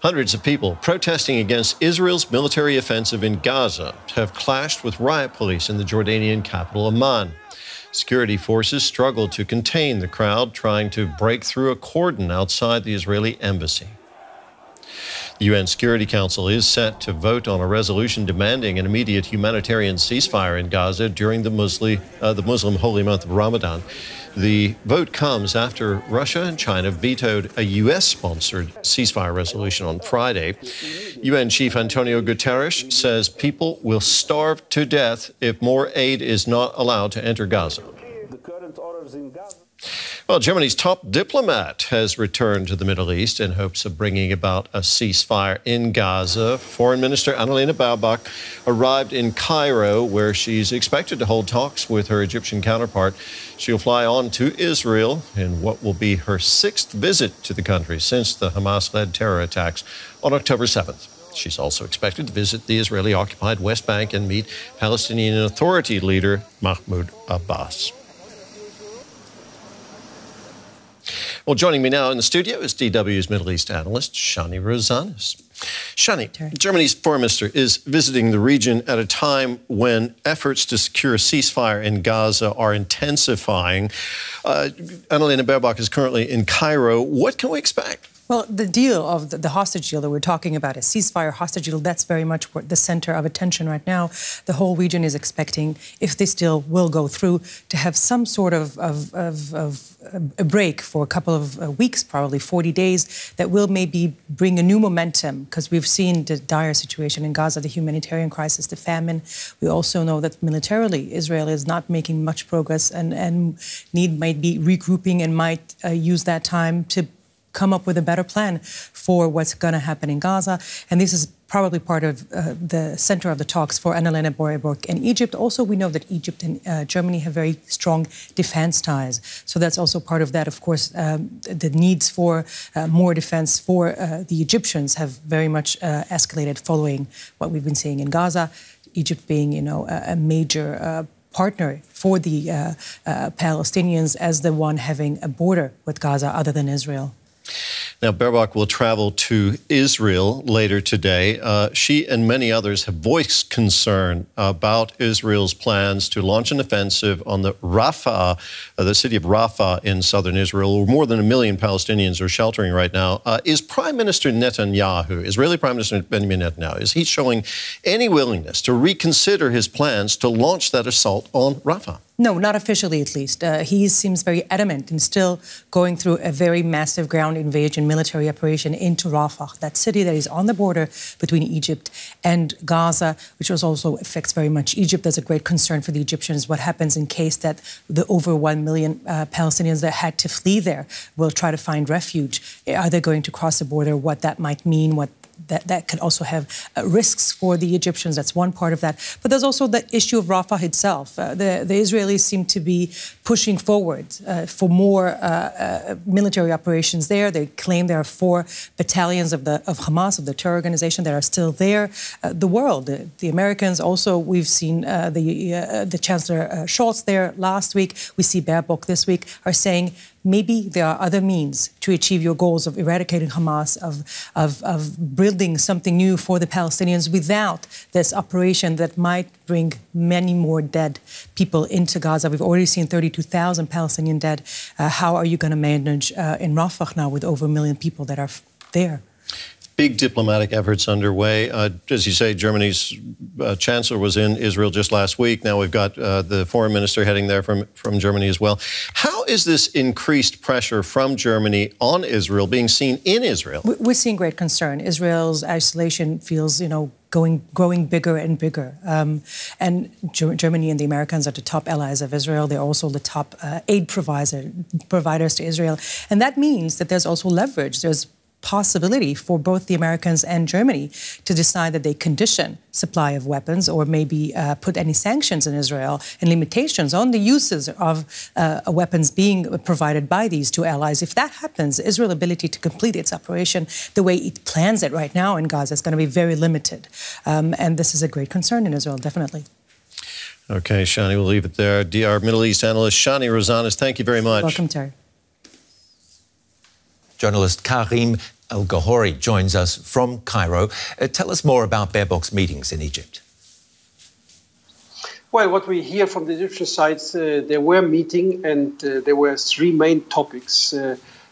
Hundreds of people protesting against Israel's military offensive in Gaza have clashed with riot police in the Jordanian capital, Amman. Security forces struggled to contain the crowd, trying to break through a cordon outside the Israeli embassy. The UN Security Council is set to vote on a resolution demanding an immediate humanitarian ceasefire in Gaza during the Muslim, uh, the Muslim holy month of Ramadan. The vote comes after Russia and China vetoed a U.S. sponsored ceasefire resolution on Friday. UN Chief Antonio Guterres says people will starve to death if more aid is not allowed to enter Gaza. Well, Germany's top diplomat has returned to the Middle East in hopes of bringing about a ceasefire in Gaza. Foreign Minister Annalena Baerbock arrived in Cairo, where she's expected to hold talks with her Egyptian counterpart. She'll fly on to Israel in what will be her sixth visit to the country since the Hamas led terror attacks on October 7th. She's also expected to visit the Israeli occupied West Bank and meet Palestinian Authority leader Mahmoud Abbas. Well, joining me now in the studio is DW's Middle East analyst, Shani Rosanes. Shani, Germany's foreign minister is visiting the region at a time when efforts to secure a ceasefire in Gaza are intensifying. Uh, Annalena Baerbock is currently in Cairo. What can we expect? Well, the deal of the, hostage deal that we're talking about, a ceasefire hostage deal, that's very much the center of attention right now. The whole region is expecting, if this deal will go through, to have some sort of, of, of, of a break for a couple of uh, weeks, probably 40 days, that will maybe bring a new momentum because we've seen the dire situation in Gaza, the humanitarian crisis, the famine. We also know that militarily, Israel is not making much progress and, and need might be regrouping and might uh, use that time to come up with a better plan for what's going to happen in Gaza. And this is probably part of uh, the center of the talks for Annalena Baerbock and Egypt. Also, we know that Egypt and uh, Germany have very strong defense ties. So that's also part of that. Of course, um, the needs for uh, more defense for uh, the Egyptians have very much uh, escalated following what we've been seeing in Gaza. Egypt being, you know, a, a major uh, partner for the Palestinians as the one having a border with Gaza other than Israel. Now, Baerbock will travel to Israel later today. Uh, she and many others have voiced concern about Israel's plans to launch an offensive on the Rafah, uh, the city of Rafah in southern Israel, where more than a million Palestinians are sheltering right now. Uh, is Prime Minister Netanyahu, Israeli Prime Minister Benjamin Netanyahu, is he showing any willingness to reconsider his plans to launch that assault on Rafah? No, not officially at least. Uh, he seems very adamant in still going through a very massive ground invasion military operation into Rafah, that city that is on the border between Egypt and Gaza, which also affects very much Egypt. There's a great concern for the Egyptians what happens in case that the over 1 million uh, Palestinians that had to flee there will try to find refuge. Are they going to cross the border? What that might mean, what that, that could also have uh, risks for the Egyptians. That's one part of that. But there's also the issue of Rafah itself. Uh, the, the, Israelis seem to be pushing forward uh, for more uh, uh, military operations there. They claim there are four battalions of, the, of Hamas, of the terror organization, that are still there. Uh, the world, the, the, Americans also, we've seen the, the Chancellor Scholz there last week. We see Baerbock this week, are saying maybe there are other means to achieve your goals of eradicating Hamas, of, of, of building something new for the Palestinians without this operation that might bring many more dead people into Gaza. We've already seen 32,000 Palestinian dead. Uh, how are you going to manage uh, in Rafah now with over a million people that are there? Big diplomatic efforts underway. Uh, as you say, Germany's uh, chancellor was in Israel just last week. Now we've got uh, the foreign minister heading there from, from Germany as well. How is this increased pressure from Germany on Israel being seen in Israel? We're seeing great concern. Israel's isolation feels, you know, going growing bigger and bigger. Um, and Germany and the Americans are the top allies of Israel. They're also the top uh, aid provider, providers to Israel. And that means that there's also leverage. There's possibility for both the Americans and Germany to decide that they condition supply of weapons or maybe uh, put any sanctions in Israel and limitations on the uses of uh, weapons being provided by these two allies. If that happens, Israel's ability to complete its operation the way it plans it right now in Gaza is going to be very limited. Um, and this is a great concern in Israel, definitely. Okay, Shani, we'll leave it there. DR Middle East analyst Shani Rosanes, thank you very much. Welcome, Terry. Journalist Karim El-Gawhary joins us from Cairo. Uh, tell us more about Baerbock's meetings in Egypt. Well, what we hear from the Egyptian side, uh, there were meeting and uh, there were three main topics.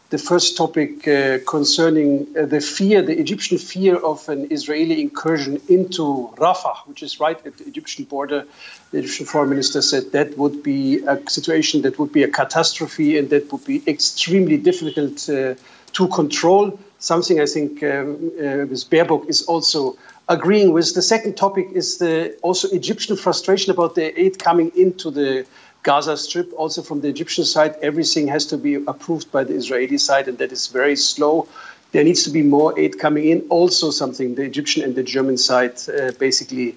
The first topic uh, concerning uh, the fear, the Egyptian fear of an Israeli incursion into Rafah, which is right at the Egyptian border. The Egyptian foreign minister said that would be a situation that would be a catastrophe and that would be extremely difficult uh, to control. Something I think um, uh, Ms. Baerbock is also agreeing with. The second topic is the also Egyptian frustration about the aid coming into the Gaza Strip. Also, from the Egyptian side, everything has to be approved by the Israeli side, and that is very slow. There needs to be more aid coming in. Also, something the Egyptian and the German side uh, basically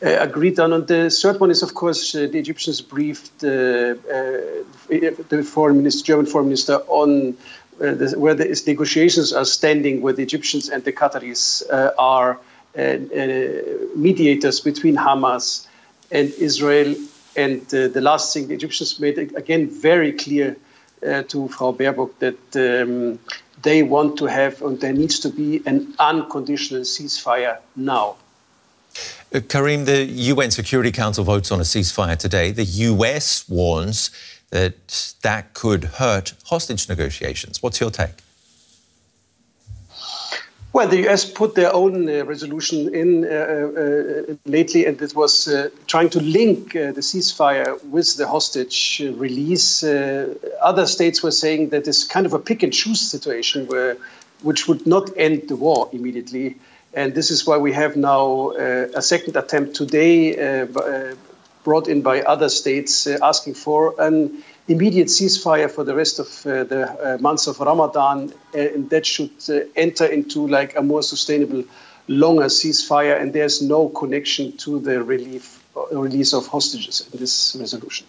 uh, agreed on. And the third one is, of course, uh, the Egyptians briefed uh, uh, the foreign minister, German foreign minister on uh, the, where the negotiations are standing, where the Egyptians and the Qataris are mediators between Hamas and Israel and uh, the last thing, the Egyptians made again very clear uh, to Frau Baerbock that um, they want to have and there needs to be an unconditional ceasefire now. Uh, Karim, the UN Security Council votes on a ceasefire today. The US warns that that could hurt hostage negotiations. What's your take? Well, the US put their own uh, resolution in uh, uh, lately, and it was uh, trying to link uh, the ceasefire with the hostage release. Uh, other states were saying that it's kind of a pick and choose situation where, which would not end the war immediately. And this is why we have now a second attempt today, brought in by other states, asking for an immediate ceasefire for the rest of uh, the uh, months of Ramadan, uh, and that should uh, enter into like a more sustainable, longer ceasefire. And there's no connection to the relief uh, release of hostages in this resolution.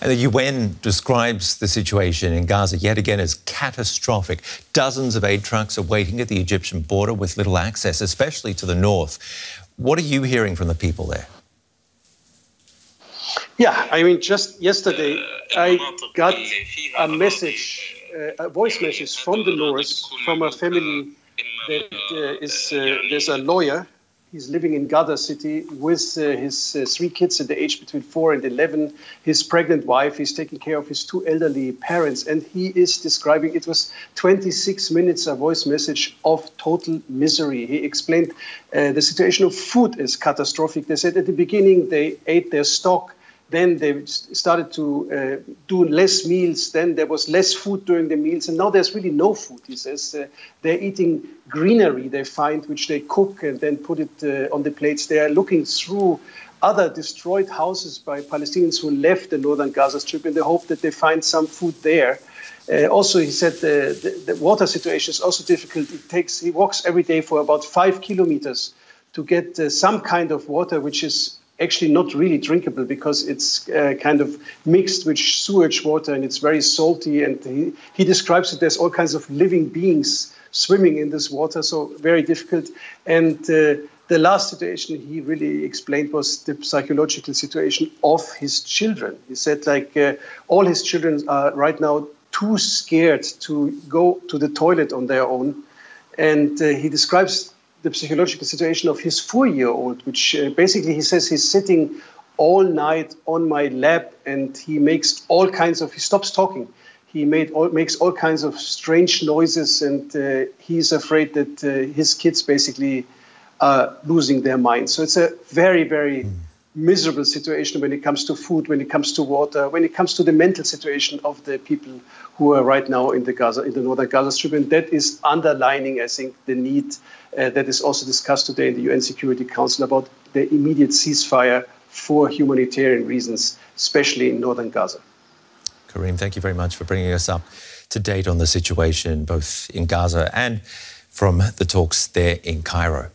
And the UN describes the situation in Gaza yet again as catastrophic. Dozens of aid trucks are waiting at the Egyptian border with little access, especially to the north. What are you hearing from the people there? Yeah, I mean, just yesterday I got a message, uh, a voice message from the north, from a family that uh, is uh, there's a lawyer. He's living in Gaza City with uh, his uh, three kids at the age between four and 11, his pregnant wife. He's taking care of his two elderly parents. And he is describing it was 26 minutes, a voice message of total misery. He explained uh, the situation of food is catastrophic. They said at the beginning they ate their stock then they started to uh, do less meals. Then there was less food during the meals, and now there's really no food. He says uh, they're eating greenery they find, which they cook and then put it uh, on the plates. They are looking through other destroyed houses by Palestinians who left the northern Gaza Strip in the hope that they find some food there. Uh, also, he said the, the, the, water situation is also difficult. It takes he walks every day for about five kilometers to get uh, some kind of water, which is actually not really drinkable because it's uh, kind of mixed with sewage water and it's very salty. And he, he describes it as all kinds of living beings swimming in this water, so very difficult. And uh, the last situation he really explained was the psychological situation of his children. He said, like, uh, all his children are right now too scared to go to the toilet on their own. And uh, he describes the psychological situation of his four-year-old, which uh, basically he says he's sitting all night on my lap and he makes all kinds of he stops talking. He made all, makes all kinds of strange noises and uh, he's afraid that uh, his kids basically are losing their minds so it's a very very miserable situation when it comes to food when it comes to water when it comes to the mental situation of the people who are right now in the gaza in the northern gaza strip and that is underlining i think the need uh, that is also discussed today in the UN Security Council about the immediate ceasefire for humanitarian reasons, especially in northern Gaza. Karim, thank you very much for bringing us up to date on the situation both in Gaza and from the talks there in Cairo.